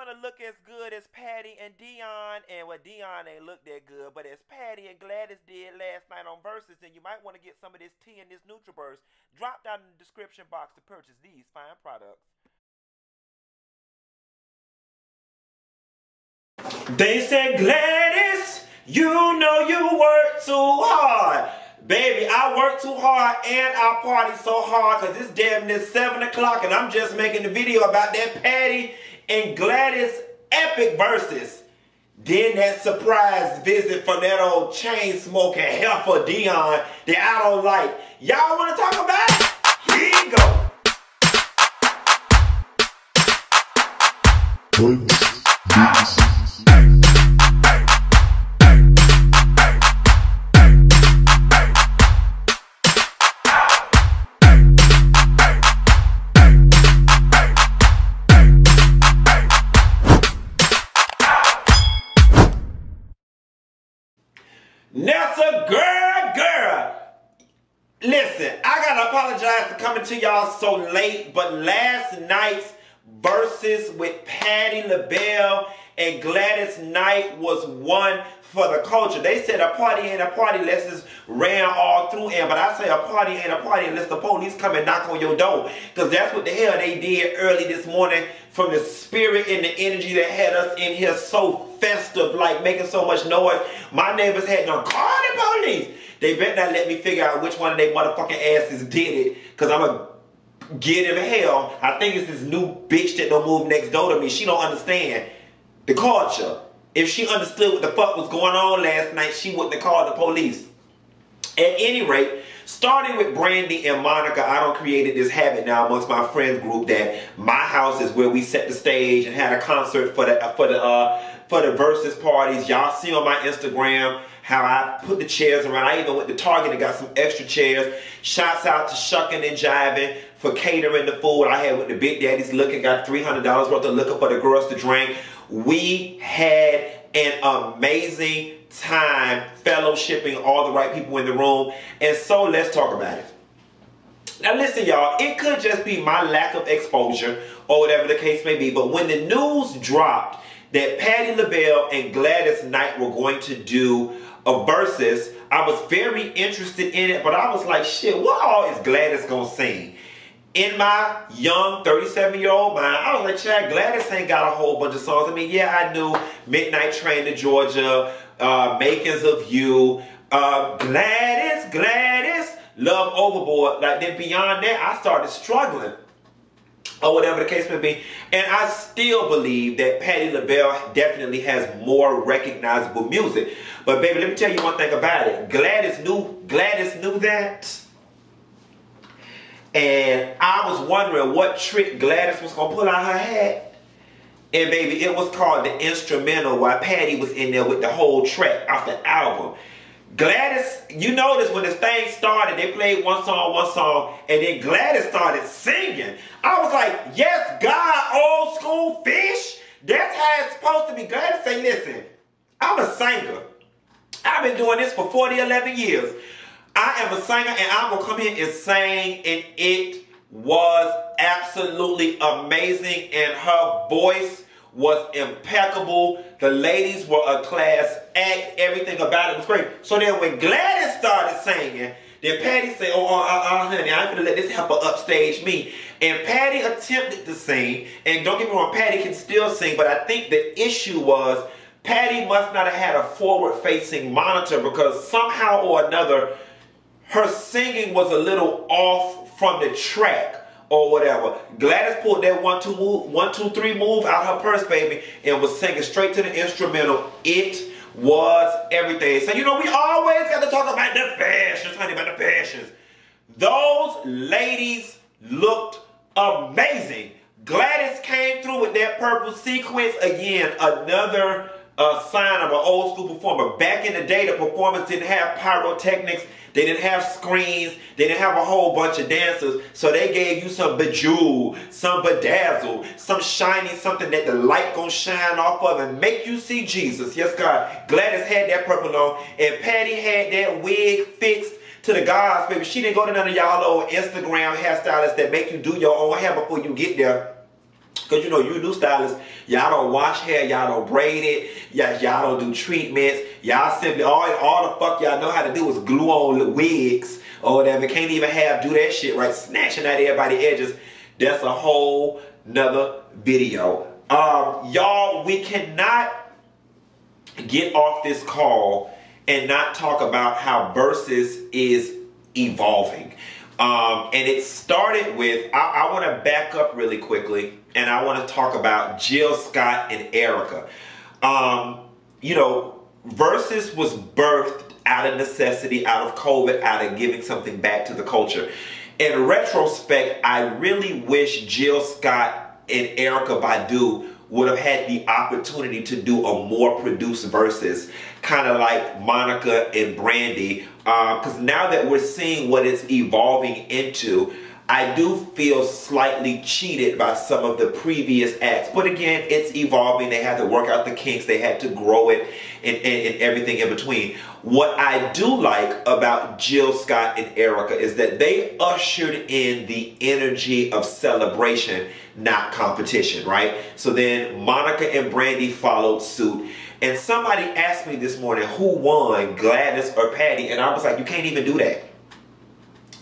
want to look as good as Patti and Dionne, and well, Dionne ain't look that good, but as Patti and Gladys did last night on Verzuz, then you might want to get some of this tea and this NutriBurst. Drop down in the description box to purchase these fine products. They said, Gladys, you know you work too hard. Baby, I work too hard and I party so hard because it's damn near 7 o'clock and I'm just making the video about that Patti and Gladys epic Verzuz. Then that surprise visit from that old chain smoking heifer Dionne that I don't like. Y'all want to talk about it? Here you go. So late, but last night's Verzuz with Patti LaBelle and Gladys Knight was one for the culture. They said a party ain't a party unless it's ran all through and but I say a party ain't a party unless the police come and knock on your door. Because that's what the hell they did early this morning from the spirit and the energy that had us in here so festive, like making so much noise. My neighbors had no call the police. They better not let me figure out which one of they motherfucking asses did it. Because I'm a get him hell. I think it's this new bitch that don't move next door to me. She don't understand the culture. If she understood what the fuck was going on last night, she wouldn't have called the police. At any rate, starting with Brandy and Monica, I don't created this habit now amongst my friends group that my house is where we set the stage and had a concert for the for the uh, for the Verzuz parties. Y'all see on my Instagram how I put the chairs around. I even went to Target and got some extra chairs. Shouts out to Shucking and Jiving for catering the food. I had with the Big Daddy's looking, got $300 worth of liquor for the girls to drink. We had an amazing time fellowshipping all the right people in the room. And so let's talk about it. Now listen y'all, it could just be my lack of exposure or whatever the case may be, but when the news dropped that Patti LaBelle and Gladys Knight were going to do a Verzuz, I was very interested in it, but I was like, shit, what all is Gladys gonna sing? in my young 37 year old mind, I was like, Chad, Gladys ain't got a whole bunch of songs. I mean, yeah, I knew Midnight Train to Georgia, uh, Makings of You, uh, Gladys, Gladys, Love Overboard. Like, then beyond that, I started struggling. Or whatever the case may be. And I still believe that Patti LaBelle definitely has more recognizable music. But baby, let me tell you one thing about it. Gladys knew Gladys knew that. And I was wondering what trick Gladys was gonna pull out her hat. And baby, it was called the instrumental while Patti was in there with the whole track off the album. Gladys, you notice when this thing started, they played one song, one song, and then Gladys started singing. I was like, yes, God, old school fish. That's how it's supposed to be. Gladys say, listen, I'm a singer. I've been doing this for 40, 11 years. I am a singer and I'm going to come here and sing and it was absolutely amazing and her voice was impeccable. The ladies were a class act. Everything about it was great. So then when Gladys started singing, then Patti said, oh, uh, uh, honey, I'm going to let this helper upstage me. And Patti attempted to sing. And don't get me wrong, Patti can still sing. But I think the issue was Patti must not have had a forward-facing monitor because somehow or another, her singing was a little off from the track or whatever. Gladys pulled that one two move, one two three move out her purse, baby, and was singing straight to the instrumental. It was everything. So you know we always got to talk about the fashions, honey, about the fashions. Those ladies looked amazing. Gladys came through with that purple sequence again. Another uh, sign of an old school performer. Back in the day, the performers didn't have pyrotechnics they didn't have screens. They didn't have a whole bunch of dancers. So they gave you some bejewel, some bedazzle, some shiny, something that the light gonna shine off of and make you see Jesus. Yes, God. Gladys had that purple on, and Patti had that wig fixed to the gods, baby. She didn't go to none of y'all old Instagram hairstylists that make you do your own hair before you get there. Cause you know you do stylists, y'all don't wash hair, y'all don't braid it, y'all, y'all don't do treatments, y'all simply all all the fuck y'all know how to do is glue on wigs or whatever. Can't even have do that shit right, snatching that out everybody edges. That's a whole nother video. Um, y'all, we cannot get off this call and not talk about how Verzuz is evolving. Um, and it started with, I, I want to back up really quickly and I want to talk about Jill Scott and Erykah. Um, you know, Verzuz was birthed out of necessity, out of COVID, out of giving something back to the culture. In retrospect, I really wish Jill Scott and Erykah Badu would have had the opportunity to do a more produced Verzuz, kind of like Monica and Brandy. Because uh, now that we're seeing what it's evolving into, I do feel slightly cheated by some of the previous acts. But again, it's evolving. They had to work out the kinks. They had to grow it and, and, and everything in between. What I do like about Jill Scott and Erykah is that they ushered in the energy of celebration, not competition, right? So then Monica and Brandy followed suit. And somebody asked me this morning who won, Gladys or Patti, and I was like, you can't even do that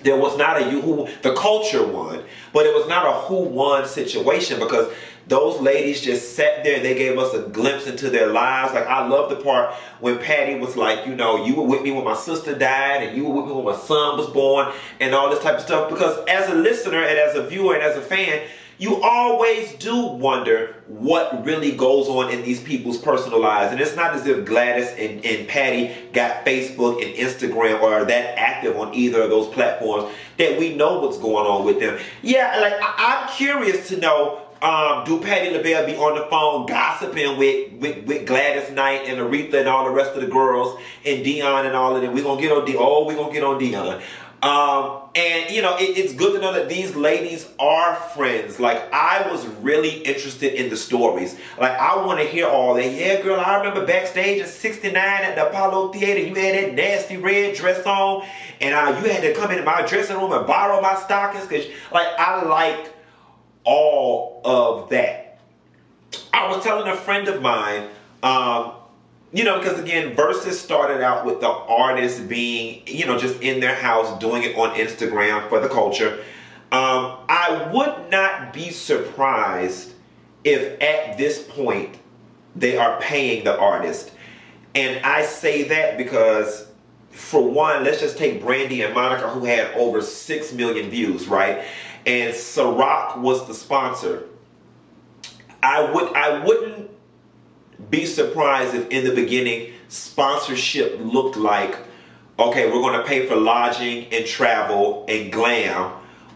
there was not a you who the culture won, but it was not a who won situation because those ladies just sat there and they gave us a glimpse into their lives. Like I love the part when Patti was like, you know, you were with me when my sister died and you were with me when my son was born and all this type of stuff. Because as a listener and as a viewer and as a fan, you always do wonder what really goes on in these people's personal lives. And it's not as if Gladys and, and Patti got Facebook and Instagram or are that active on either of those platforms that we know what's going on with them. Yeah, like I, am curious to know um, do Patti LaBelle be on the phone gossiping with, with, with, Gladys Knight and Aretha and all the rest of the girls and Dionne and all of them? We're going to get on Dionne. Oh, we're going to get on Dionne. Um, and you know, it, it's good to know that these ladies are friends. Like I was really interested in the stories. Like I want to hear all that. Yeah, girl, I remember backstage in '69 at the Apollo Theater. You had that nasty red dress on, and uh, you had to come into my dressing room and borrow my stockings. Cause like I like all of that. I was telling a friend of mine. Um, you know, because again, Verzuz started out with the artists being, you know, just in their house doing it on Instagram for the culture. Um, I would not be surprised if at this point they are paying the artist. And I say that because, for one, let's just take Brandy and Monica, who had over 6 million views, right? And Ciroc was the sponsor. I would I wouldn't be surprised if in the beginning sponsorship looked like, okay, we're going to pay for lodging and travel and glam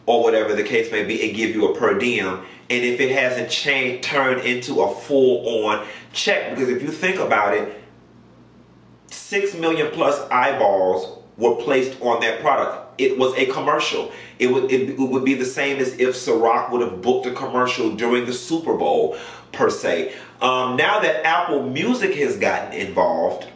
or whatever the case may be and give you a per diem. And if it hasn't changed, turned into a full on check, because if you think about it, six million plus eyeballs were placed on that product. It was a commercial. It would, it, would be the same as if Ciroc would have booked a commercial during the Super Bowl per se. Um, now that Apple Music has gotten involved,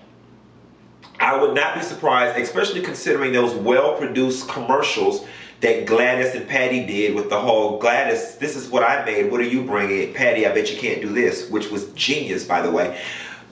I would not be surprised, especially considering those well-produced commercials that Gladys and Patti did with the whole Gladys, this is what I made, what are you bringing? Patti, I bet you can't do this, which was genius, by the way.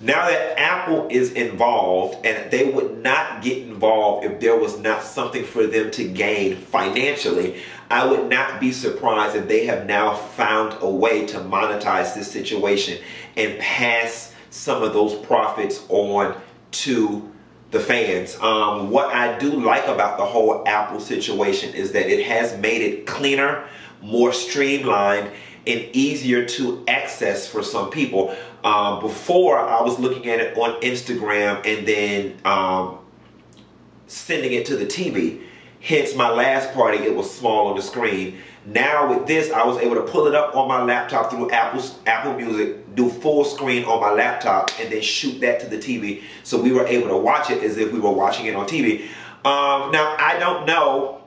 Now that Apple is involved, and they would not get involved if there was not something for them to gain financially, I would not be surprised if they have now found a way to monetize this situation and pass some of those profits on to the fans. Um, what I do like about the whole Apple situation is that it has made it cleaner, more streamlined, and easier to access for some people. Um, before, I was looking at it on Instagram and then um, sending it to the TV. Hence my last party, it was small on the screen. Now with this, I was able to pull it up on my laptop through Apple's, Apple Music, do full screen on my laptop, and then shoot that to the TV. So we were able to watch it as if we were watching it on TV. Um, now, I don't know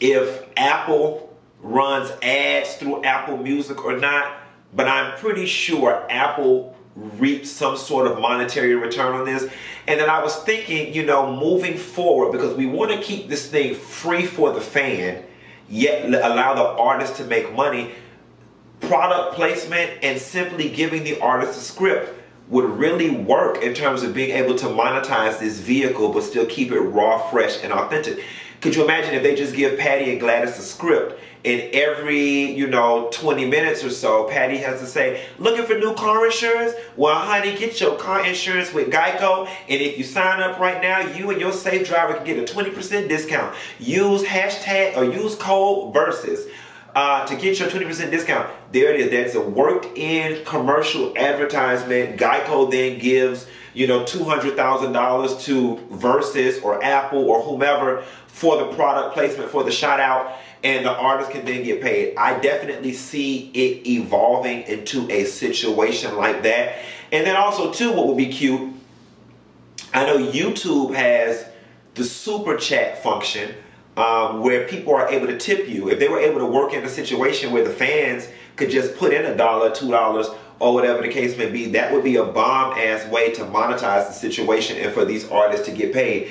if Apple runs ads through Apple Music or not, but I'm pretty sure Apple reap some sort of monetary return on this. And then I was thinking, you know, moving forward, because we want to keep this thing free for the fan, yet allow the artist to make money. product placement and simply giving the artist a script would really work in terms of being able to monetize this vehicle but still keep it raw, fresh, and authentic. Could you imagine if they just give Patti and Gladys a script and every, you know, 20 minutes or so, Patti has to say, looking for new car insurance? Well, honey, get your car insurance with Geico. And if you sign up right now, you and your safe driver can get a 20% discount. Use hashtag or use code Verzuz uh, to get your 20% discount. There it is. That's a worked-in commercial advertisement. Geico then gives, you know, $200,000 to Verzuz or Apple or whomever for the product placement, for the shout out, and the artist can then get paid. I definitely see it evolving into a situation like that. And then also, too, what would be cute, I know YouTube has the super chat function um, where people are able to tip you. If they were able to work in a situation where the fans could just put in a dollar, two dollars, or whatever the case may be, that would be a bomb ass way to monetize the situation and for these artists to get paid.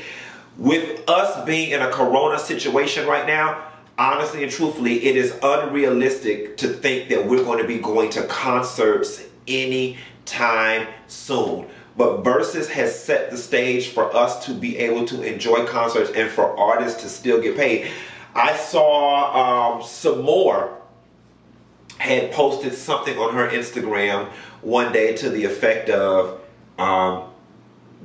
With us being in a corona situation right now, honestly and truthfully, it is unrealistic to think that we're going to be going to concerts anytime soon. But Verzuz has set the stage for us to be able to enjoy concerts and for artists to still get paid. I saw um, Sommore had posted something on her Instagram one day to the effect of, um,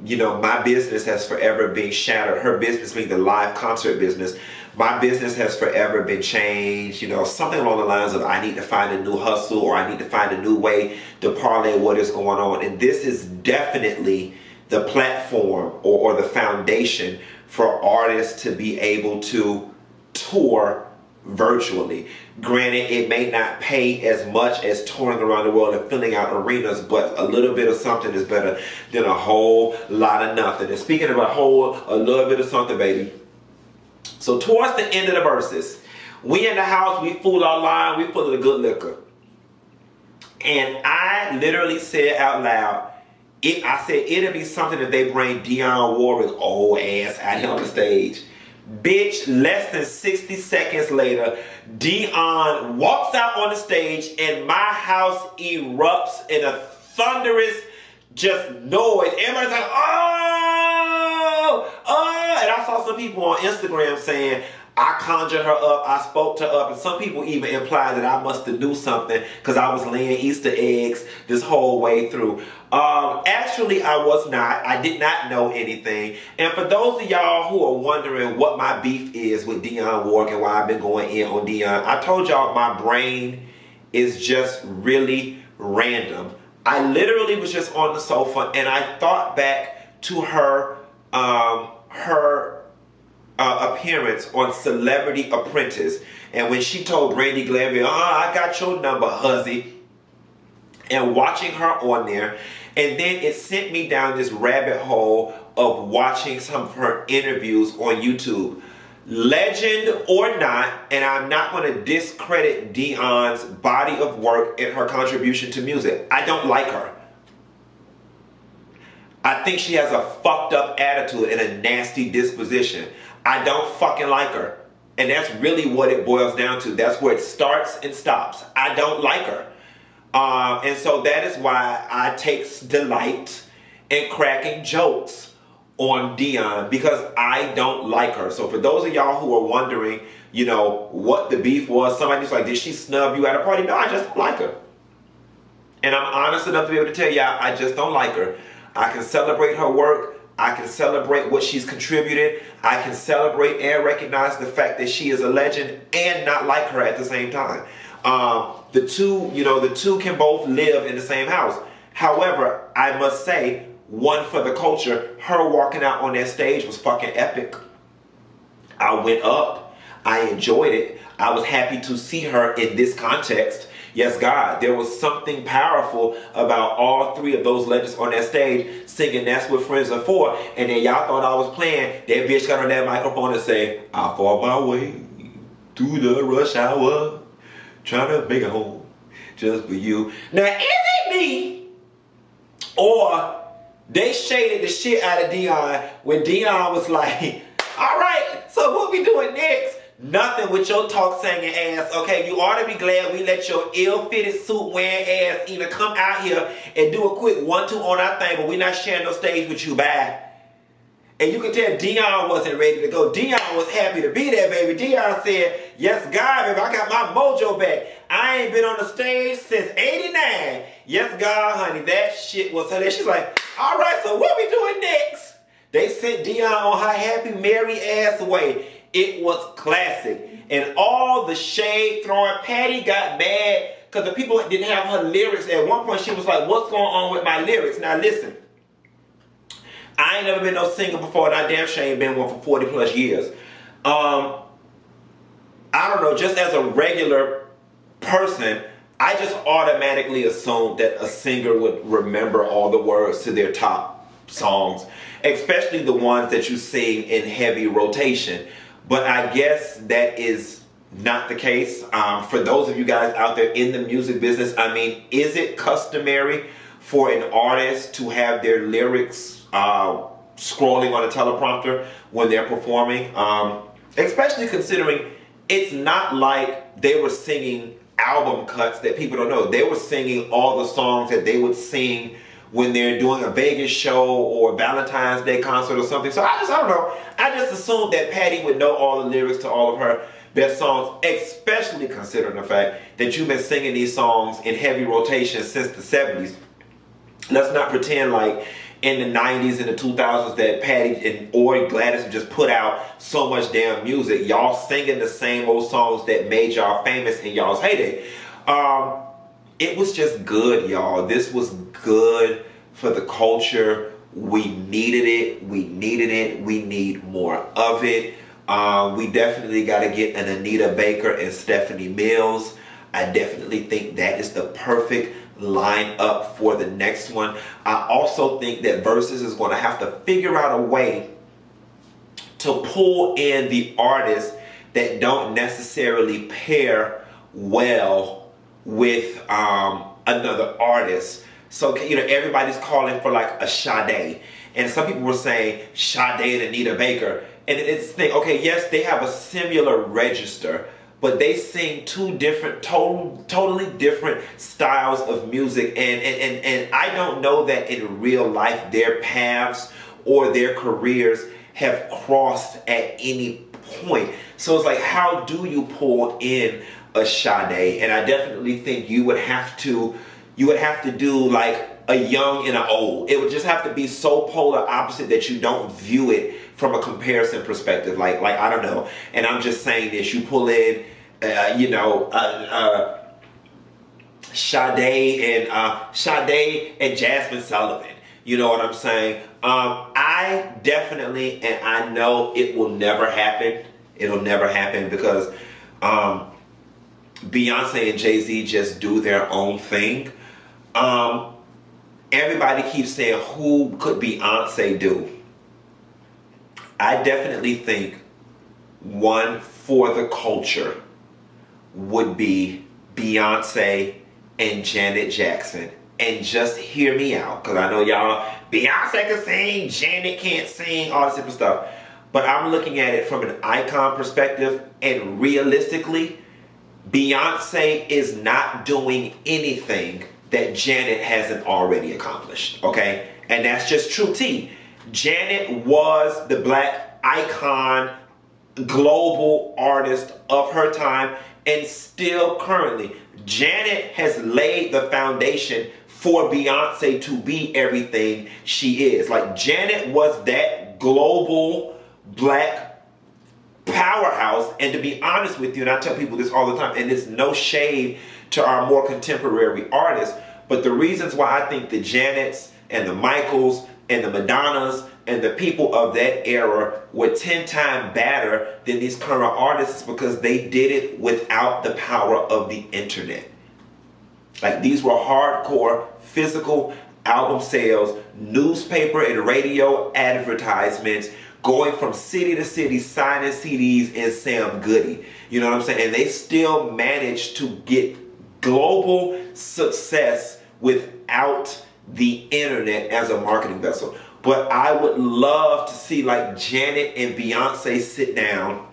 you know, my business has forever been shattered. Her business being the live concert business my business has forever been changed. You know, something along the lines of I need to find a new hustle or I need to find a new way to parlay what is going on. And this is definitely the platform or, or the foundation for artists to be able to tour virtually. Granted, it may not pay as much as touring around the world and filling out arenas, but a little bit of something is better than a whole lot of nothing. And speaking of a whole, a little bit of something, baby, so towards the end of the Verzuz, we in the house, we fool our line, we full of the good liquor. And I literally said out loud, it, I said it'll be something that they bring Dionne Warwick old ass out here on the stage. Bitch, less than 60 seconds later, Dionne walks out on the stage and my house erupts in a thunderous just noise. Everybody's like, oh, oh. And I saw some people on Instagram saying, I conjured her up, I spoke to her up, and some people even implied that I must have knew something because I was laying Easter eggs this whole way through. Um, actually, I was not. I did not know anything. And for those of y'all who are wondering what my beef is with Dionne Warwick and why I've been going in on Dionne, I told y'all my brain is just really random. I literally was just on the sofa and I thought back to her um, her uh, appearance on Celebrity Apprentice. And when she told Brandi Glanville, oh, I got your number, huzzy. And watching her on there. And then it sent me down this rabbit hole of watching some of her interviews on YouTube legend or not, and I'm not going to discredit Dionne's body of work and her contribution to music. I don't like her. I think she has a fucked up attitude and a nasty disposition. I don't fucking like her. And that's really what it boils down to. That's where it starts and stops. I don't like her. Um, and so that is why I take delight in cracking jokes on Dionne because I don't like her. So for those of y'all who are wondering, you know, what the beef was, somebody's like, did she snub you at a party? No, I just don't like her. And I'm honest enough to be able to tell y'all, I just don't like her. I can celebrate her work. I can celebrate what she's contributed. I can celebrate and recognize the fact that she is a legend and not like her at the same time. Um, the two, you know, the two can both live in the same house. However, I must say, one for the culture. Her walking out on that stage was fucking epic. I went up. I enjoyed it. I was happy to see her in this context. Yes, God, there was something powerful about all three of those legends on that stage singing That's What Friends Are For. And then y'all thought I was playing. That bitch got on that microphone and say, I fought my way through the rush hour, trying to make it home just for you. Now, is it me? Or they shaded the shit out of Dionne when Dionne was like, all right, so what we doing next? Nothing with your talk singing ass. Okay, you ought to be glad we let your ill-fitted suit wearing ass even come out here and do a quick one-two on our thing, but we're not sharing no stage with you. Bye. And you can tell Dionne wasn't ready to go. Dionne was happy to be there, baby. Dionne said, yes, God, baby, I got my mojo back. I ain't been on the stage since 89. Yes, God, honey, that shit was hilarious. She's like, all right, so what we doing next? They sent Dionne on her happy, merry ass way. It was classic. And all the shade throwing, Patti got mad because the people didn't have her lyrics. At one point, she was like, what's going on with my lyrics? Now, listen. I ain't never been no singer before, and I damn sure ain't been one for 40 plus years. Um, I don't know, just as a regular person, I just automatically assumed that a singer would remember all the words to their top songs, especially the ones that you sing in heavy rotation. But I guess that is not the case. Um, for those of you guys out there in the music business, I mean, is it customary for an artist to have their lyrics uh, scrolling on a teleprompter when they're performing? Um, especially considering it's not like they were singing album cuts that people don't know. They were singing all the songs that they would sing when they're doing a Vegas show or Valentine's Day concert or something. So I just, I don't know. I just assumed that Patti would know all the lyrics to all of her best songs, especially considering the fact that you've been singing these songs in heavy rotation since the 70s. Let's not pretend like in the 90s and the 2000s that Patti and or Gladys just put out so much damn music. Y'all singing the same old songs that made y'all famous in y'all's heyday. Um, it was just good, y'all. This was good for the culture. We needed it. We needed it. We need more of it. Uh, we definitely got to get an Anita Baker and Stephanie Mills. I definitely think that is the perfect line up for the next one. I also think that Verzuz is going to have to figure out a way to pull in the artists that don't necessarily pair well with um, another artist. So, you know, everybody's calling for like a Sade. And some people were saying Sade and Anita Baker. And it's think, okay, yes, they have a similar register, but they sing two different, total, totally different styles of music. And, and, and, and I don't know that in real life their paths or their careers have crossed at any point. So it's like, how do you pull in a Sade? And I definitely think you would have to, you would have to do like a young and an old. It would just have to be so polar opposite that you don't view it from a comparison perspective. Like, like I don't know. And I'm just saying this. You pull in, uh, you know, uh, uh, Sade and uh, Sade and Jazmine Sullivan. You know what I'm saying? Um, I definitely, and I know it will never happen. It'll never happen because um, Beyonce and Jay Z just do their own thing. Um, everybody keeps saying, who could Beyonce do? I definitely think one for the culture would be Beyonce and Janet Jackson. And just hear me out, because I know y'all, Beyonce can sing, Janet can't sing, all this different stuff. But I'm looking at it from an icon perspective, and realistically, Beyonce is not doing anything that Janet hasn't already accomplished, okay? And that's just true T. Janet was the black icon, global artist of her time, and still currently. Janet has laid the foundation for Beyonce to be everything she is. Like Janet was that global black powerhouse. And to be honest with you, and I tell people this all the time, and it's no shade to our more contemporary artists, but the reasons why I think the Janets and the Michaels and the Madonnas and the people of that era were 10 times better than these current artists because they did it without the power of the internet. Like these were hardcore physical album sales, newspaper and radio advertisements, going from city to city, signing CDs and Sam Goody. You know what I'm saying? And they still managed to get global success without the internet as a marketing vessel. But I would love to see like Janet and Beyonce sit down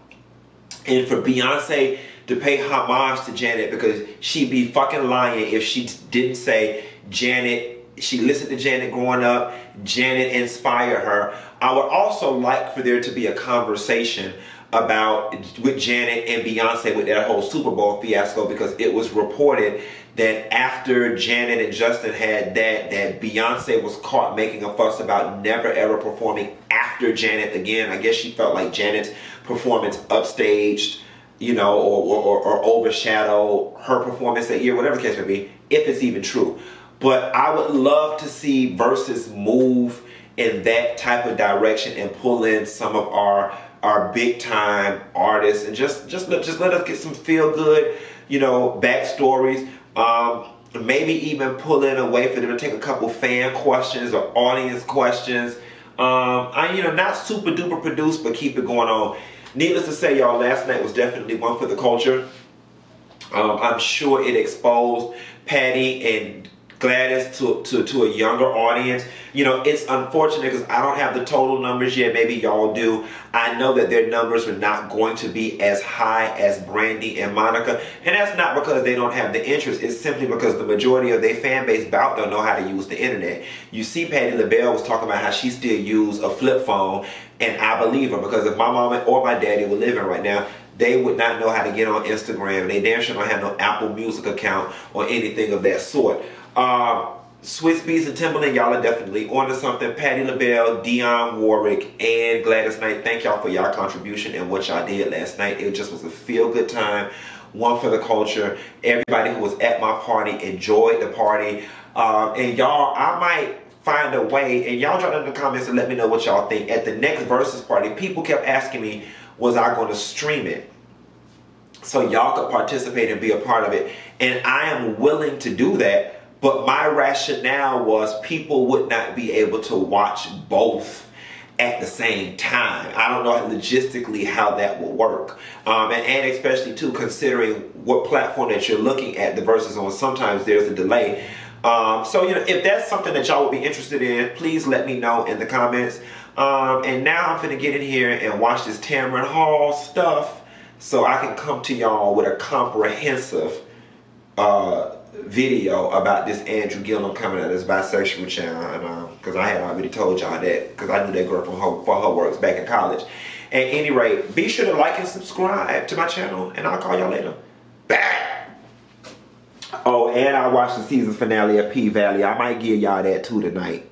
and for Beyonce to pay homage to Janet because she'd be fucking lying if she didn't say Janet she listened to Janet growing up. Janet inspired her. I would also like for there to be a conversation about with Janet and Beyonce with that whole Super Bowl fiasco because it was reported that after Janet and Justin had that, that Beyonce was caught making a fuss about never ever performing after Janet again. I guess she felt like Janet's performance upstaged, you know, or, or, or overshadowed her performance that year, whatever the case may be, if it's even true. But I would love to see Verzuz move in that type of direction and pull in some of our our big time artists and just just let just let us get some feel good, you know, backstories. Um, maybe even pull in a way for them to take a couple fan questions or audience questions. Um, I you know not super duper produced, but keep it going on. Needless to say, y'all, last night was definitely one for the culture. Um, I'm sure it exposed Patti and Gladys to, to, to a younger audience. You know, it's unfortunate because I don't have the total numbers yet. Maybe y'all do. I know that their numbers are not going to be as high as Brandy and Monica. And that's not because they don't have the interest. It's simply because the majority of their fan base about don't know how to use the internet. You see Patti LaBelle was talking about how she still use a flip phone. And I believe her because if my mom or my daddy were living right now, they would not know how to get on Instagram. They damn sure don't have no Apple Music account or anything of that sort. Uh, Swizz Beatz and Timbaland, y'all are definitely onto something. Patti LaBelle, Dionne Warwick, and Gladys Knight. Thank y'all for y'all contribution and what y'all did last night. It just was a feel-good time. One for the culture. Everybody who was at my party enjoyed the party. Um, and y'all, I might find a way, and y'all drop in the comments and let me know what y'all think. At the next Verzuz party, people kept asking me, was I going to stream it? So y'all could participate and be a part of it. And I am willing to do that but my rationale was people would not be able to watch both at the same time. I don't know logistically how that will work. Um, and, and especially too considering what platform that you're looking at the Verzuz on, sometimes there's a delay. Um, so, you know, if that's something that y'all would be interested in, please let me know in the comments. Um, and now I'm gonna get in here and watch this Tamron Hall stuff so I can come to y'all with a comprehensive uh, video about this Andrew Gillum coming out, this bisexual channel, and because uh, I had already told y'all that, because I knew that girl from her, for her works back in college. At any rate, be sure to like and subscribe to my channel, and I'll call y'all later. Bye. Oh, and I watched the season finale of P Valley. I might give y'all that too tonight.